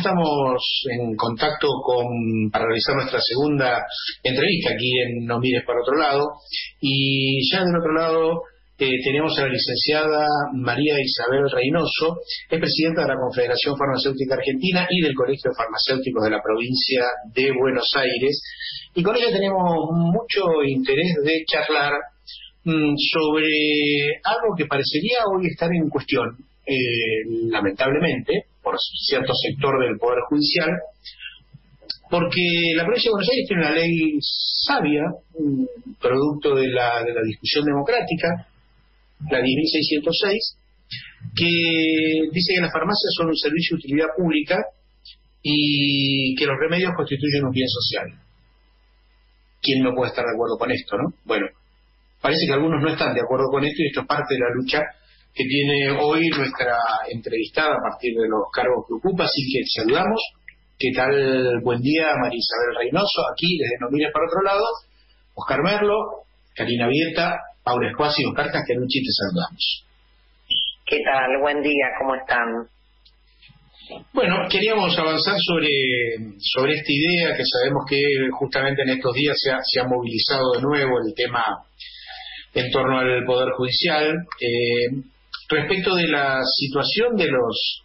estamos en contacto con, para realizar nuestra segunda entrevista aquí en No Mires para otro lado. Y ya del otro lado eh, tenemos a la licenciada María Isabel Reynoso, es presidenta de la Confederación Farmacéutica Argentina y del Colegio de Farmacéuticos de la provincia de Buenos Aires. Y con ella tenemos mucho interés de charlar mm, sobre algo que parecería hoy estar en cuestión, eh, lamentablemente, por cierto sector del Poder Judicial, porque la provincia de Buenos Aires tiene una ley sabia, producto de la, de la discusión democrática, la 10.606, que dice que las farmacias son un servicio de utilidad pública y que los remedios constituyen un bien social. ¿Quién no puede estar de acuerdo con esto, no? Bueno, parece que algunos no están de acuerdo con esto y esto es parte de la lucha que tiene hoy nuestra entrevistada a partir de los cargos que ocupa, así que saludamos. ¿Qué tal? Buen día, María Isabel Reynoso, aquí desde No Mires para otro lado, Oscar Merlo, Karina Vieta, Paula Escuasi y Oscar Castellucci, te saludamos. ¿Qué tal? Buen día, ¿cómo están? Bueno, queríamos avanzar sobre, sobre esta idea que sabemos que justamente en estos días se ha, se ha movilizado de nuevo el tema en torno al Poder Judicial. Eh, respecto de la situación de los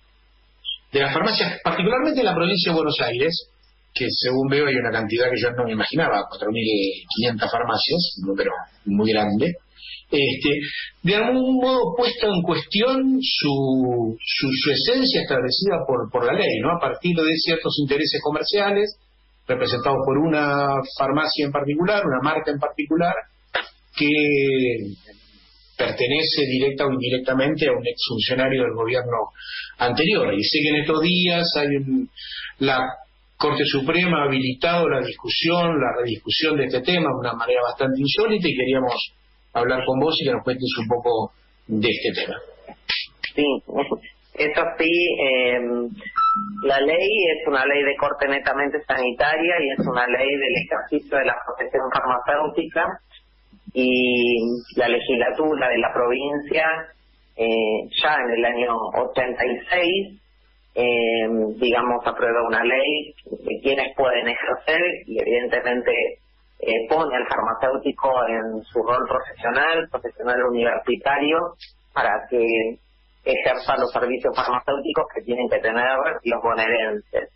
de las farmacias, particularmente en la provincia de Buenos Aires, que según veo hay una cantidad que yo no me imaginaba, 4.500 farmacias, un número muy grande, este, de algún modo puesto en cuestión su, su, su, esencia establecida por, por la ley, ¿no? A partir de ciertos intereses comerciales representados por una farmacia en particular, una marca en particular, que pertenece directa o indirectamente a un exfuncionario del gobierno anterior. Y sé que en estos días hay la Corte Suprema ha habilitado la discusión, la rediscusión de este tema de una manera bastante insólita y queríamos hablar con vos y que nos cuentes un poco de este tema. Sí, eso sí, eh, la ley es una ley de corte netamente sanitaria y es una ley del ejercicio de la profesión farmacéutica y la legislatura de la provincia eh, ya en el año 86 eh, digamos aprueba una ley de quienes pueden ejercer y evidentemente eh, pone al farmacéutico en su rol profesional, profesional universitario, para que ejerza los servicios farmacéuticos que tienen que tener los bonaerenses.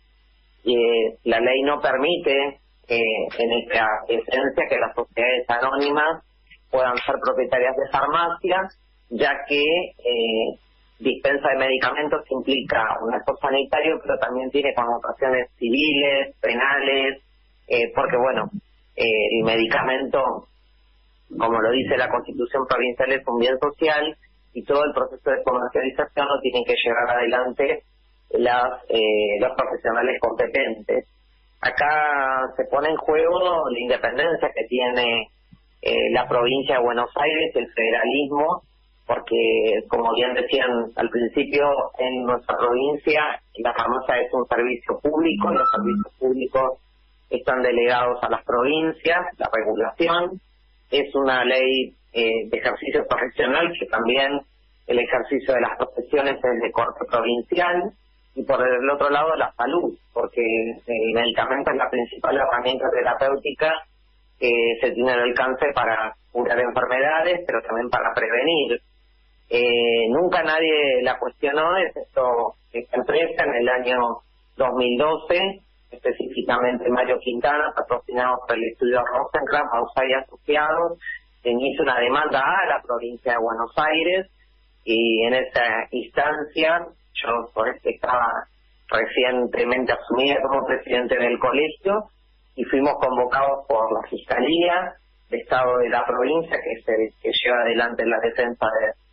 Eh, la ley no permite, eh, en esta esencia, que las sociedades anónimas puedan ser propietarias de farmacias, ya que eh, dispensa de medicamentos implica un acto sanitario, pero también tiene connotaciones civiles, penales, eh, porque bueno, eh, el medicamento, como lo dice la Constitución Provincial, es un bien social y todo el proceso de comercialización lo tienen que llevar adelante las, los profesionales competentes. Acá se pone en juego la independencia que tiene eh, la provincia de Buenos Aires, el federalismo, porque como bien decían al principio, en nuestra provincia la farmacia es un servicio público, los servicios públicos están delegados a las provincias, la regulación es una ley eh, de ejercicio profesional que también el ejercicio de las profesiones es de corte provincial y por el otro lado la salud, porque el medicamento es la principal herramienta terapéutica que se tiene al alcance para curar enfermedades, pero también para prevenir. Eh, nunca nadie la cuestionó, excepto esta empresa en el año 2012, específicamente Mario Quintana, patrocinado por el estudio Rosencrantz, Bausa y Asociados, inició una demanda a la provincia de Buenos Aires y en esa instancia yo por este estaba recientemente asumida como presidente del colegio y fuimos convocados por la Fiscalía de Estado de la provincia, que es el que lleva adelante la defensa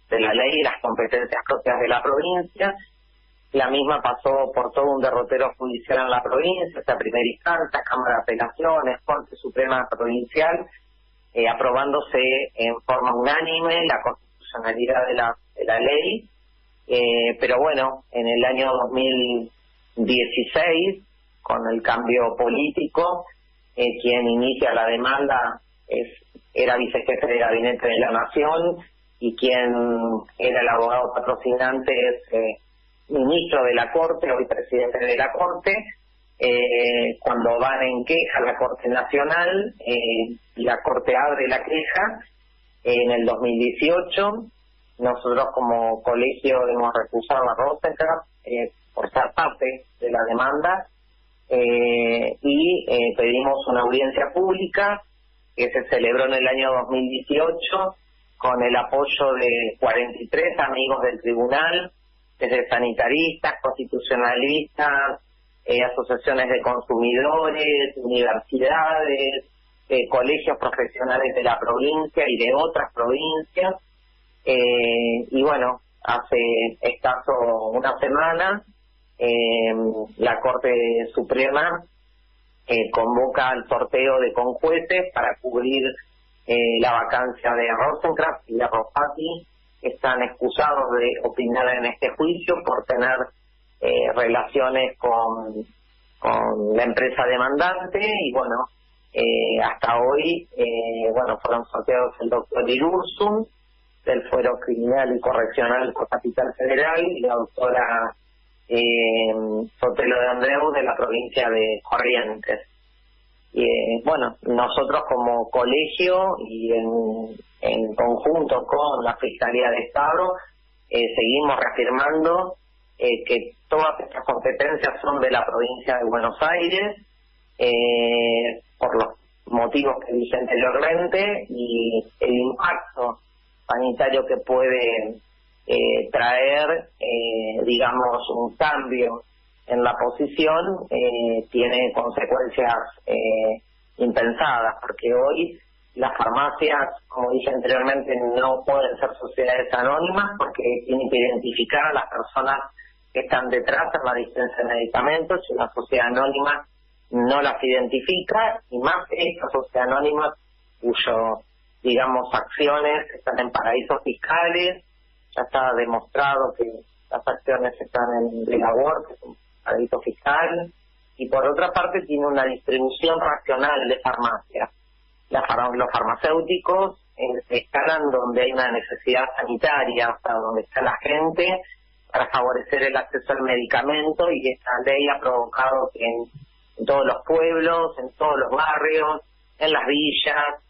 de, la ley y las competencias propias de la provincia. La misma pasó por todo un derrotero judicial en la provincia, esta primera instancia, Cámara de Apelaciones, Corte Suprema Provincial, eh, aprobándose en forma unánime la constitucionalidad de la, de la ley. Eh, pero bueno, en el año 2016 con el cambio político, eh, quien inicia la demanda es era vicejefe de gabinete de la Nación y quien era el abogado patrocinante es eh, ministro de la Corte, hoy presidente de la Corte, eh, cuando van en queja a la Corte Nacional, eh, la Corte abre la queja en el 2018. Nosotros como colegio hemos recusado a Rosenkrantz eh, por ser parte de la demanda eh, y eh, pedimos una audiencia pública que se celebró en el año 2018 con el apoyo de 43 amigos del tribunal, desde sanitaristas, constitucionalistas, eh, asociaciones de consumidores, universidades, eh, colegios profesionales de la provincia y de otras provincias. Eh, y bueno, hace escaso una semana eh, la Corte Suprema eh, convoca al sorteo de conjueces para cubrir eh, la vacancia de Rosenkrantz y de Rosati, están excusados de opinar en este juicio por tener eh, relaciones con, con la empresa demandante y bueno, hasta hoy, bueno, fueron sorteados el doctor Irursum del Fuero Criminal y Correccional Capital Federal y la doctora eh, Sotelo de Andreu de la provincia de Corrientes. Y, eh, bueno, nosotros como colegio y en, en conjunto con la Fiscalía de Estado eh, seguimos reafirmando eh, que todas estas competencias son de la provincia de Buenos Aires eh, por los motivos que dije anteriormente y el impacto sanitario que puede eh, traer, eh, digamos, un cambio en la posición eh, tiene consecuencias eh, impensadas, porque hoy las farmacias, como dije anteriormente, no pueden ser sociedades anónimas porque tienen que identificar a las personas que están detrás en la dispensa de medicamentos y una sociedad anónima no las identifica y más esta sociedad anónima cuyo, digamos, acciones están en paraísos fiscales ya está demostrado que las acciones están en labor, que es un paraíso fiscal, y por otra parte tiene una distribución racional de farmacias. La los farmacéuticos eh, escalan donde hay una necesidad sanitaria, sea, donde está la gente, para favorecer el acceso al medicamento, y esta ley ha provocado que en, todos los pueblos, en todos los barrios, en las villas,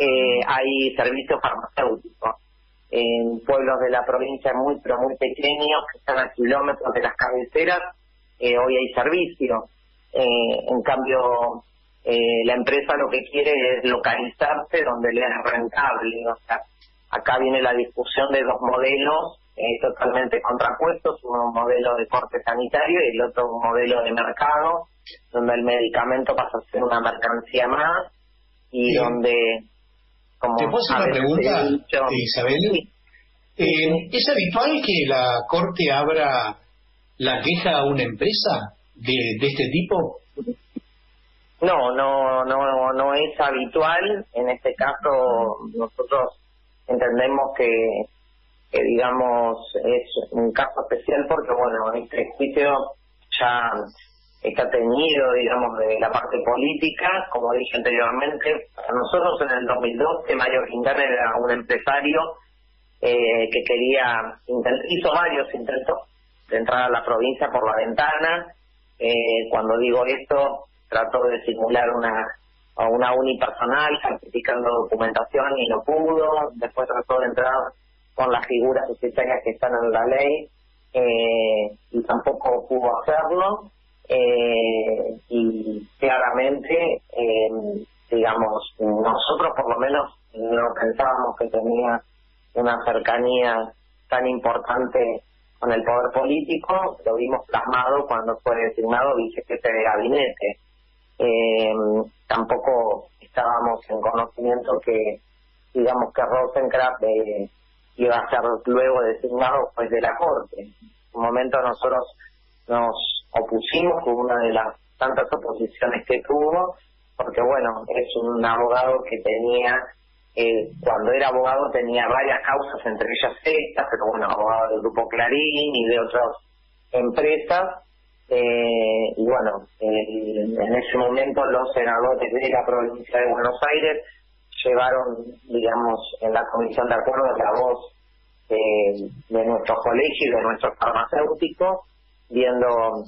eh, hay servicios farmacéuticos en pueblos de la provincia muy pero muy pequeños que están a kilómetros de las cabeceras eh, hoy hay servicio. Eh, en cambio eh, la empresa lo que quiere es localizarse donde le es rentable o sea acá viene la discusión de dos modelos eh, totalmente contrapuestos uno un modelo de corte sanitario y el otro un modelo de mercado donde el medicamento pasa a ser una mercancía más y donde ¿Te puedo hacer una pregunta, Isabel? Eh, ¿Es habitual que la Corte abra la queja a una empresa de, de este tipo? No, no, no, no es habitual. En este caso, nosotros entendemos que, que digamos, es un caso especial porque, bueno, este juicio ya está teñido, digamos, de la parte política. Como dije anteriormente, para nosotros en el 2012 Mayor Quintana era un empresario eh, que quería, hizo varios intentos de entrar a la provincia por la ventana. Eh, cuando digo esto, trató de simular una a una unipersonal certificando documentación y no pudo. Después trató de entrar con las figuras societarias que están en la ley eh, y tampoco pudo hacerlo eh, y claramente, eh, digamos, nosotros por lo menos no pensábamos que tenía una cercanía tan importante con el poder político, lo vimos plasmado cuando fue designado vicejefe de gabinete. Eh, tampoco estábamos en conocimiento que, digamos, que Rosenkrantz eh, iba a ser luego designado pues de la Corte. En un momento nosotros nos opusimos con una de las tantas oposiciones que tuvo, porque bueno, es un abogado que tenía, eh, cuando era abogado tenía varias causas, entre ellas esta, pero bueno, abogado del Grupo Clarín y de otras empresas, eh, y bueno, en ese momento los senadores de la provincia de Buenos Aires llevaron, digamos, en la comisión de acuerdo la voz eh, de nuestros colegios y de nuestros farmacéuticos, viendo,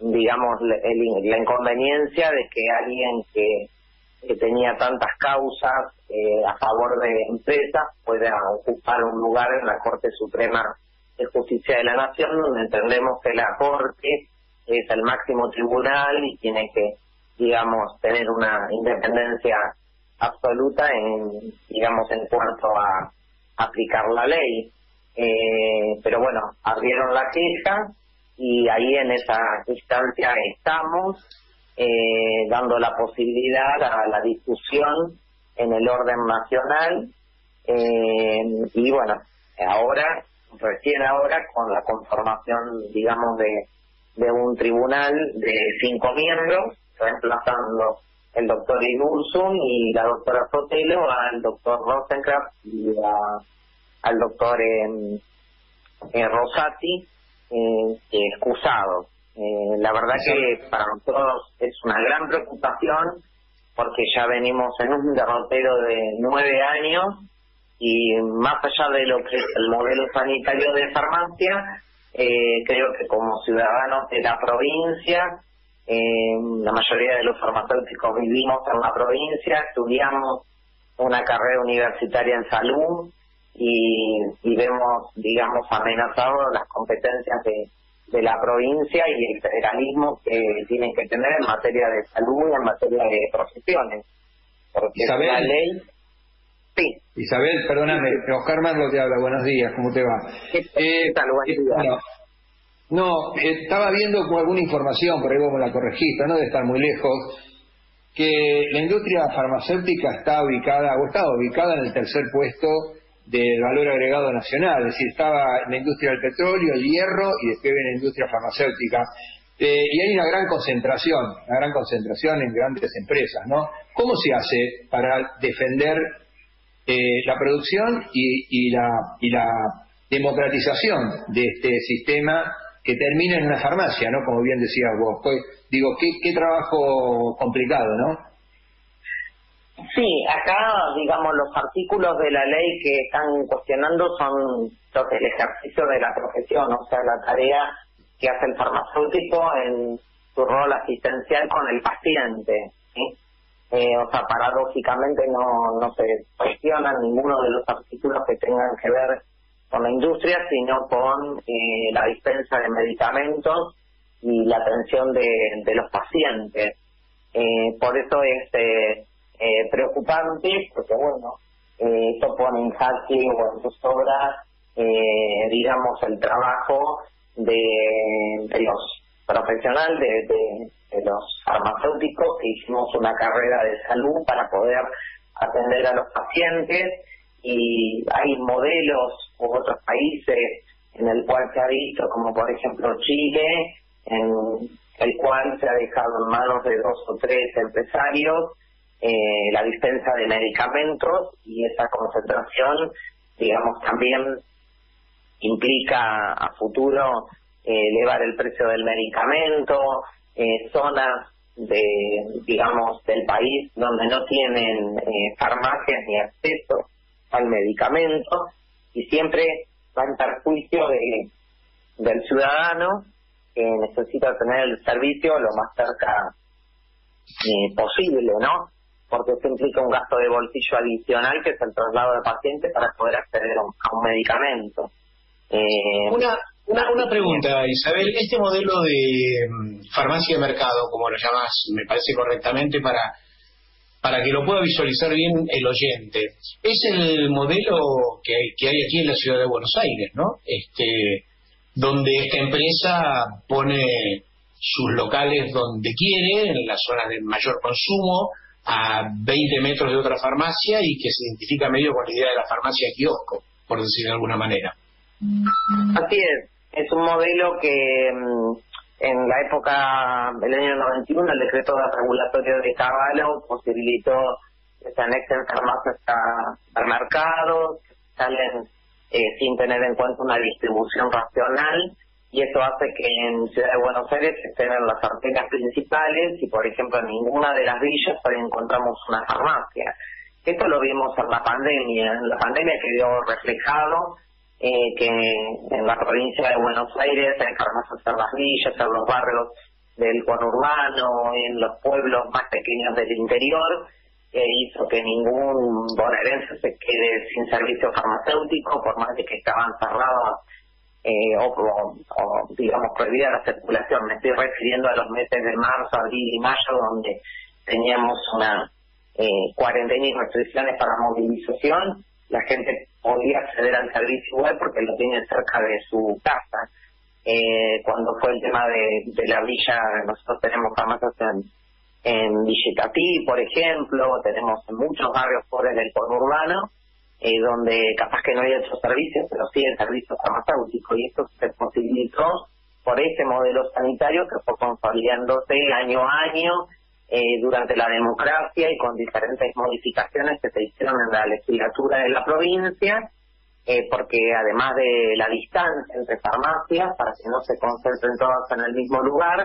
digamos, la inconveniencia de que alguien que, que tenía tantas causas eh, a favor de empresas pueda ocupar un lugar en la Corte Suprema de Justicia de la Nación, donde entendemos que la Corte es el máximo tribunal y tiene que, digamos, tener una independencia absoluta en, digamos, en cuanto a aplicar la ley. Eh, pero bueno, abrieron la queja y ahí en esa instancia estamos eh, dando la posibilidad a la discusión en el orden nacional eh, y bueno, ahora, recién ahora con la conformación, digamos, de, de un tribunal de cinco miembros, reemplazando el doctor Inursun y la doctora Sotelo al doctor Rosenkraft y al doctor eh, eh, Rosati eh, excusado. Eh, la verdad que para nosotros es una gran preocupación porque ya venimos en un derrotero de nueve años y más allá de lo que es el modelo sanitario de farmacia, eh, creo que como ciudadanos de la provincia eh, la mayoría de los farmacéuticos vivimos en la provincia, estudiamos una carrera universitaria en salud y, vemos, digamos, amenazados las competencias de, la provincia y el federalismo que tienen que tener en materia de salud y en materia de profesiones. Porque Isabel, la ley... Sí. Isabel, perdóname, Oscar Marlo te habla, buenos días, ¿cómo te va? ¿Qué tal? Eh, bueno, no, estaba viendo con alguna información, por ahí vos me la corregiste, no de estar muy lejos, que la industria farmacéutica está ubicada, o estaba ubicada en el tercer puesto del valor agregado nacional, es decir, estaba en la industria del petróleo, el hierro y después en la industria farmacéutica. Eh, y hay una gran concentración, una gran concentración en grandes empresas, ¿no? ¿Cómo se hace para defender eh, la producción y, la, y la democratización de este sistema que termina en una farmacia, ¿no? Como bien decías vos. Pues, digo, qué, qué trabajo complicado, ¿no? Sí, acá, digamos, los artículos de la ley que están cuestionando son el ejercicio de la profesión, o sea, la tarea que hace el farmacéutico en su rol asistencial con el paciente. Eh, o sea, paradójicamente no, no se cuestionan ninguno de los artículos que tengan que ver con la industria, sino con eh, la dispensa de medicamentos y la atención de, de los pacientes. Eh, por eso es eh, preocupante, porque bueno, eh, esto pone en jaque o en sobra, eh, digamos, el trabajo de, los profesionales, de, de los farmacéuticos que hicimos una carrera de salud para poder atender a los pacientes. Y hay modelos u otros países en el cual se ha visto, como por ejemplo Chile, en el cual se ha dejado en manos de dos o tres empresarios eh, la dispensa de medicamentos y esa concentración, digamos, también implica a futuro eh, elevar el precio del medicamento, eh, zonas de, digamos, del país donde no tienen eh, farmacias ni acceso al medicamento y siempre va en perjuicio de, del ciudadano que necesita tener el servicio lo más cerca eh, posible, ¿no? Porque eso implica un gasto de bolsillo adicional que es el traslado del paciente para poder acceder a un, medicamento. Eh, una, una, una pregunta, Isabel. Este modelo de mm, farmacia de mercado, como lo llamas, me parece correctamente para para que lo pueda visualizar bien el oyente. Es el modelo que hay, que hay aquí en la ciudad de Buenos Aires, ¿no? Este, donde esta empresa pone sus locales donde quiere, en las zonas de mayor consumo, a 20 metros de otra farmacia y que se identifica medio con la idea de la farmacia kiosco, por decir de alguna manera. Así es, es un modelo que mm, en la época del año 91, el decreto de regulatorio de Caballo posibilitó que se anexen farmacias al mercado, salen eh, sin tener en cuenta una distribución racional y eso hace que en Ciudad de Buenos Aires estén en las arterias principales y, por ejemplo, en ninguna de las villas hoy encontramos una farmacia. Esto lo vimos en la pandemia. En la pandemia quedó reflejado eh, que en la provincia de Buenos Aires hay farmacias en las villas, en los barrios del conurbano, en los pueblos más pequeños del interior, que hizo que ningún bonaerense se quede sin servicio farmacéutico, por más de que estaban cerradas eh, o, digamos, prohibida la circulación. Me estoy refiriendo a los meses de marzo, abril y mayo, donde teníamos una eh, cuarentena y restricciones para movilización. La gente podía acceder al servicio web porque lo tiene cerca de su casa. Eh, cuando fue el tema de, la villa, nosotros tenemos farmacias en, en por ejemplo, tenemos en muchos barrios pobres del conurbano, eh, donde capaz que no hay otros servicios, pero sí el servicio farmacéutico, y esto se posibilitó por ese modelo sanitario que fue consolidándose año a año eh, durante la democracia y con diferentes modificaciones que se hicieron en la legislatura de la provincia, eh, porque además de la distancia entre farmacias, para que no se concentren todas en el mismo lugar,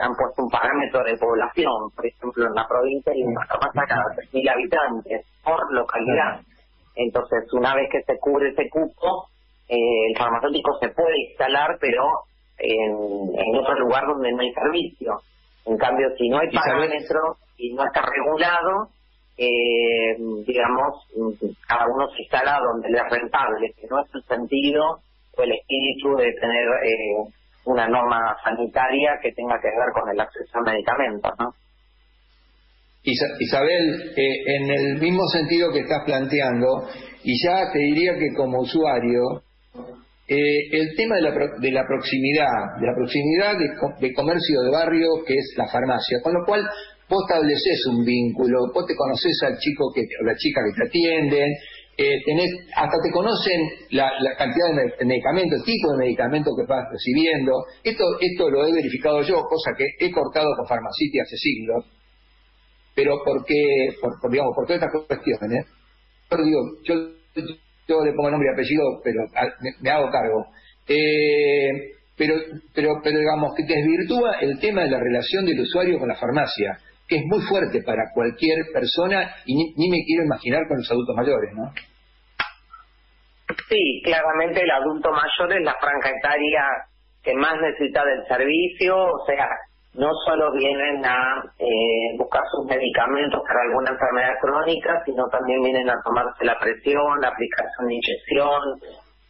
han puesto un parámetro de población. Por ejemplo, en la provincia hay una farmacia cada 3.000 habitantes por localidad. Entonces, una vez que se cubre ese cupo, eh, el farmacéutico se puede instalar, pero en, otro lugar donde no hay servicio. En cambio, si no hay parámetro y no está regulado, eh, digamos, cada uno se instala donde le es rentable, que no es el sentido o el espíritu de tener eh, una norma sanitaria que tenga que ver con el acceso a medicamentos, ¿no? Isabel, eh, en el mismo sentido que estás planteando, y ya te diría que como usuario, eh, el tema de la, de la proximidad, de la proximidad de, comercio de barrio que es la farmacia, con lo cual vos estableces un vínculo, vos te conoces al chico que, o la chica que te atienden, eh, tenés, hasta te conocen la, cantidad de medicamentos, el tipo de medicamentos que vas recibiendo. Esto, esto lo he verificado yo, cosa que he cortado con Farmacity hace siglos pero porque, por, digamos, por todas estas cuestiones, yo digo, yo, yo le pongo nombre y apellido, pero me, hago cargo. Eh, pero, pero, pero digamos que desvirtúa el tema de la relación del usuario con la farmacia, que es muy fuerte para cualquier persona y ni, me quiero imaginar con los adultos mayores, ¿no? Sí, claramente el adulto mayor es la franja etaria que más necesita del servicio, o sea, no solo vienen a eh, buscar sus medicamentos para alguna enfermedad crónica, sino también vienen a tomarse la presión, la aplicación de inyección.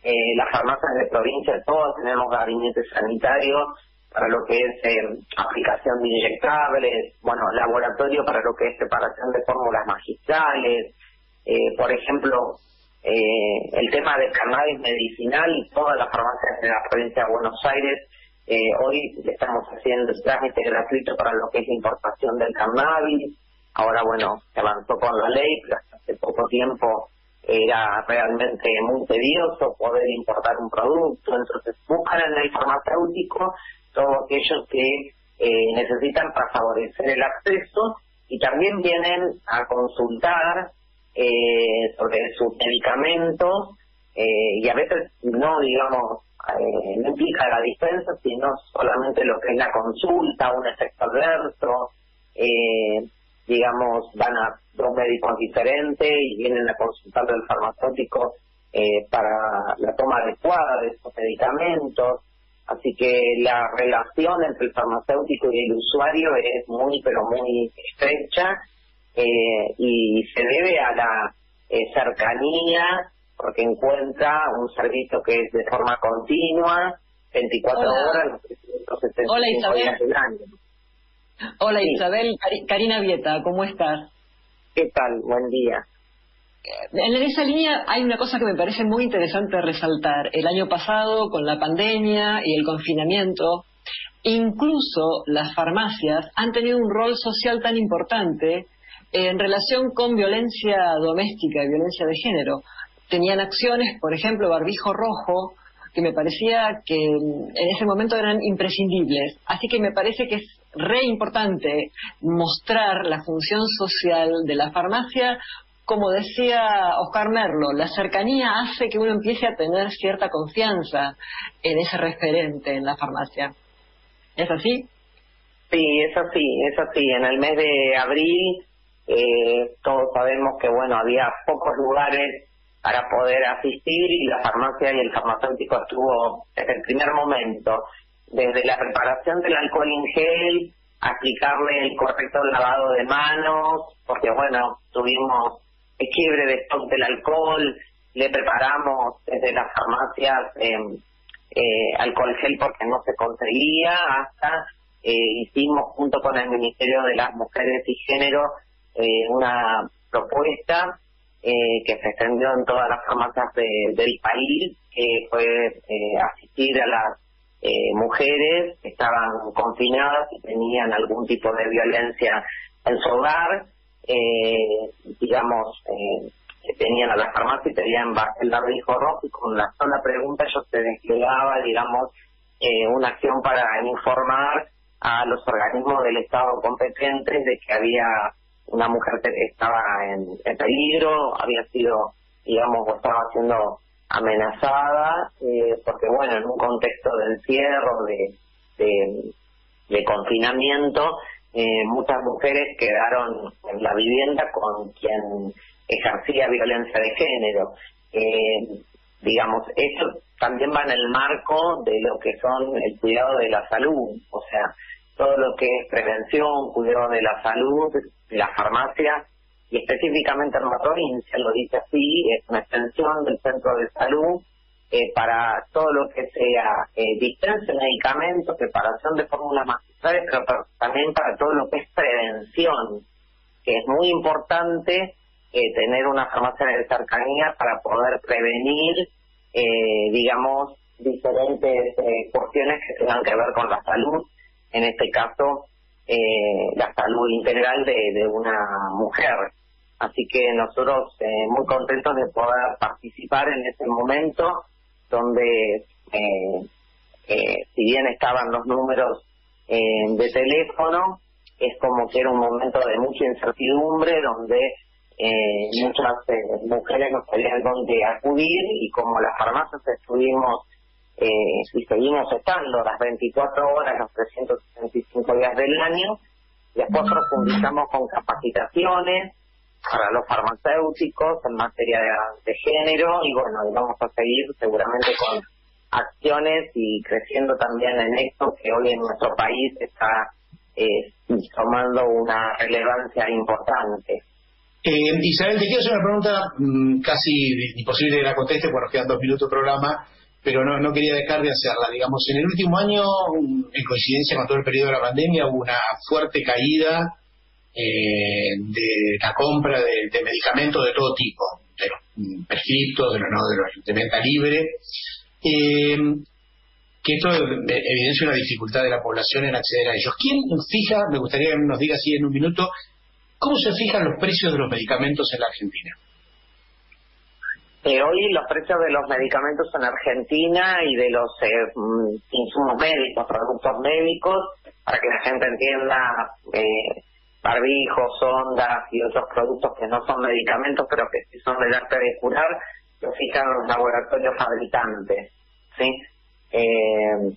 Eh, las farmacias de provincia, todos tenemos gabinetes sanitarios para lo que es eh, aplicación de inyectables, bueno, laboratorio para lo que es separación de fórmulas magistrales. por ejemplo, el tema del cannabis medicinal, todas las farmacias de la provincia de Buenos Aires eh, hoy estamos haciendo el trámite gratuito para lo que es importación del cannabis. Ahora, bueno, se avanzó con la ley, pero hace poco tiempo era realmente muy tedioso poder importar un producto. Entonces, buscan en el farmacéutico todos aquellos que eh, necesitan para favorecer el acceso y también vienen a consultar eh, sobre sus medicamentos eh, y a veces no, digamos, eh, no implica la dispensa, sino solamente lo que es la consulta, un efecto adverso, eh, digamos, van a dos médicos diferentes y vienen a consultar del farmacéutico eh, para la toma adecuada de estos medicamentos. Así que la relación entre el farmacéutico y el usuario es muy, pero muy estrecha eh, y se debe a la eh, cercanía porque encuentra un servicio que es de forma continua, 24 horas, los 365 Hola, Isabel. días del año. Hola Isabel, Karina Vieta, ¿cómo estás? ¿Qué tal? Buen día. En esa línea hay una cosa que me parece muy interesante resaltar. El año pasado, con la pandemia y el confinamiento, incluso las farmacias han tenido un rol social tan importante en relación con violencia doméstica y violencia de género tenían acciones, por ejemplo, Barbijo Rojo, que me parecía que en ese momento eran imprescindibles. Así que me parece que es re importante mostrar la función social de la farmacia. Como decía Oscar Merlo, la cercanía hace que uno empiece a tener cierta confianza en ese referente en la farmacia. ¿Es así? Sí, es así, es así. En el mes de abril eh, todos sabemos que bueno había pocos lugares para poder asistir y la farmacia y el farmacéutico estuvo desde el primer momento, desde la preparación del alcohol en gel, aplicarle el correcto lavado de manos, porque bueno, tuvimos el quiebre de stock del alcohol, le preparamos desde las farmacias em, eh, alcohol gel porque no se conseguía, hasta eh, hicimos junto con el Ministerio de las Mujeres y Género eh, una propuesta eh, que se extendió en todas las farmacias del país, que fue eh, asistir a las eh, mujeres que estaban confinadas y tenían algún tipo de violencia en su hogar, digamos, que tenían a la farmacia y tenían el barbijo rojo y con la sola pregunta yo se desplegaba, digamos, una acción para informar a los organismos del Estado competentes de que había una mujer estaba en, peligro, había sido, digamos, o estaba siendo amenazada, eh, porque bueno, en un contexto de encierro, de, de, confinamiento, eh, muchas mujeres quedaron en la vivienda con quien ejercía violencia de género. Eh, digamos, eso también va en el marco de lo que son el cuidado de la salud, o sea, todo lo que es prevención, cuidado de la salud, la farmacia y específicamente en la provincia, lo dice así, es una extensión del centro de salud eh, para todo lo que sea eh, de medicamentos, preparación de fórmulas magistrales, pero, también para todo lo que es prevención, que es muy importante eh, tener una farmacia de cercanía para poder prevenir, eh, digamos, diferentes cuestiones que tengan que ver con la salud en este caso eh, la salud integral de, una mujer. Así que nosotros eh, muy contentos de poder participar en ese momento donde, eh, eh si bien estaban los números de teléfono, es como que era un momento de mucha incertidumbre donde muchas mujeres no sabían dónde acudir y como las farmacias estuvimos eh, y seguimos estando las 24 horas, los 365 días del año. Después profundizamos con capacitaciones para los farmacéuticos en materia de, género y bueno, vamos a seguir seguramente con acciones y creciendo también en esto que hoy en nuestro país está eh, tomando una relevancia importante. Eh, Isabel, te quiero hacer una pregunta mm, casi imposible que la conteste porque quedan dos minutos de programa pero no, quería dejar de hacerla. Digamos, en el último año, en coincidencia con todo el periodo de la pandemia, hubo una fuerte caída eh, de la compra de, medicamentos de todo tipo, de los mm, prescriptos, de los, no, de los de venta libre. Eh, que esto evidencia una dificultad de la población en acceder a ellos. ¿Quién fija, me gustaría que nos diga así en un minuto, cómo se fijan los precios de los medicamentos en la Argentina? Eh, hoy los precios de los medicamentos en Argentina y de los eh, mm, insumos médicos, productos médicos, para que la gente entienda, eh, barbijos, ondas y otros productos que no son medicamentos, pero que son del arte de curar, los fijan los laboratorios fabricantes. ¿sí? Eh,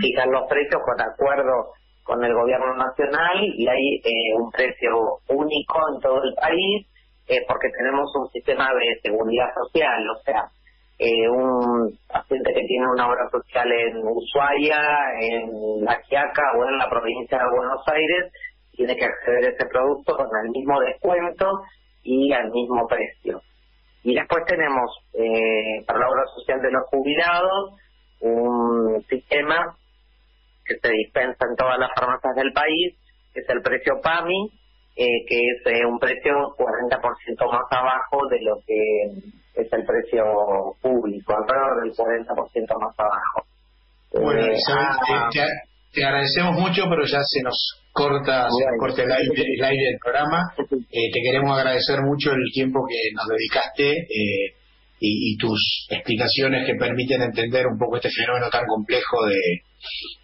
fijan los precios con acuerdo con el gobierno nacional y hay eh, un precio único en todo el país eh, porque tenemos un sistema de seguridad social, o sea, eh, un paciente que tiene una obra social en Ushuaia, en La Quiaca o en la provincia de Buenos Aires, tiene que acceder a ese producto con el mismo descuento y al mismo precio. Y después tenemos eh, para la obra social de los jubilados un sistema que se dispensa en todas las farmacias del país, que es el precio PAMI, eh, que es eh, un precio 40% más abajo de lo que es el precio público, alrededor del 40% más abajo. Bueno, eh, ah, te, agradecemos mucho, pero ya se nos corta, se el aire, el aire del programa. te queremos agradecer mucho el tiempo que nos dedicaste y, y tus explicaciones que permiten entender un poco este fenómeno tan complejo de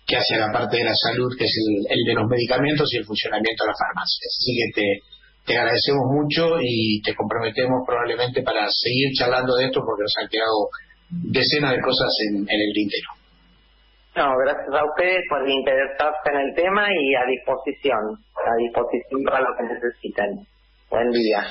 que hace la parte de la salud, que es el, de los medicamentos y el funcionamiento de las farmacias. Así que te, agradecemos mucho y te comprometemos probablemente para seguir charlando de esto porque nos han quedado decenas de cosas en, en el tintero. No, gracias a ustedes por interesarse en el tema y a disposición, a disposición para lo que necesiten. Buen día.